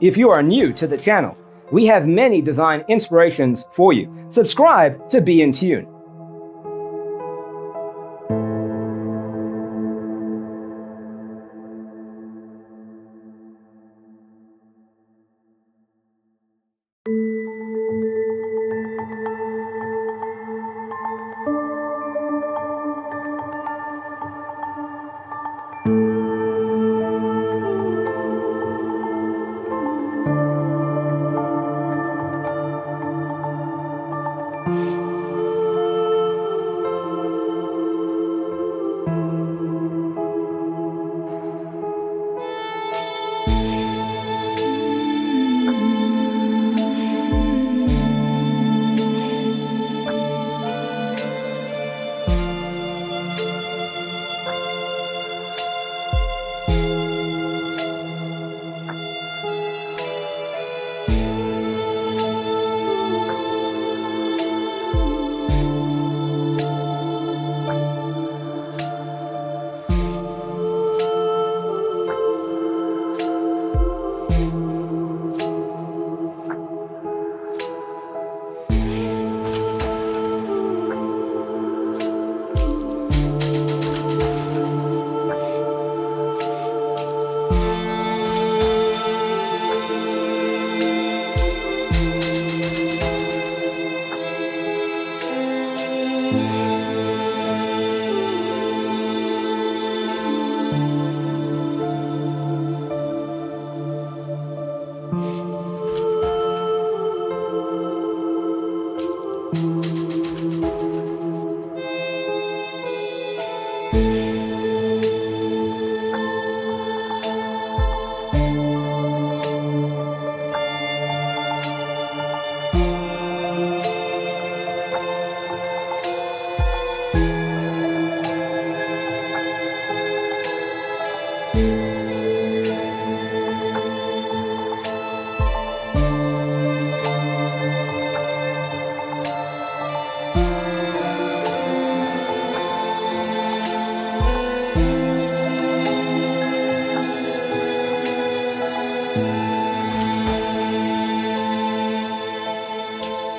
If you are new to the channel, we have many design inspirations for you. Subscribe to Be in Tune.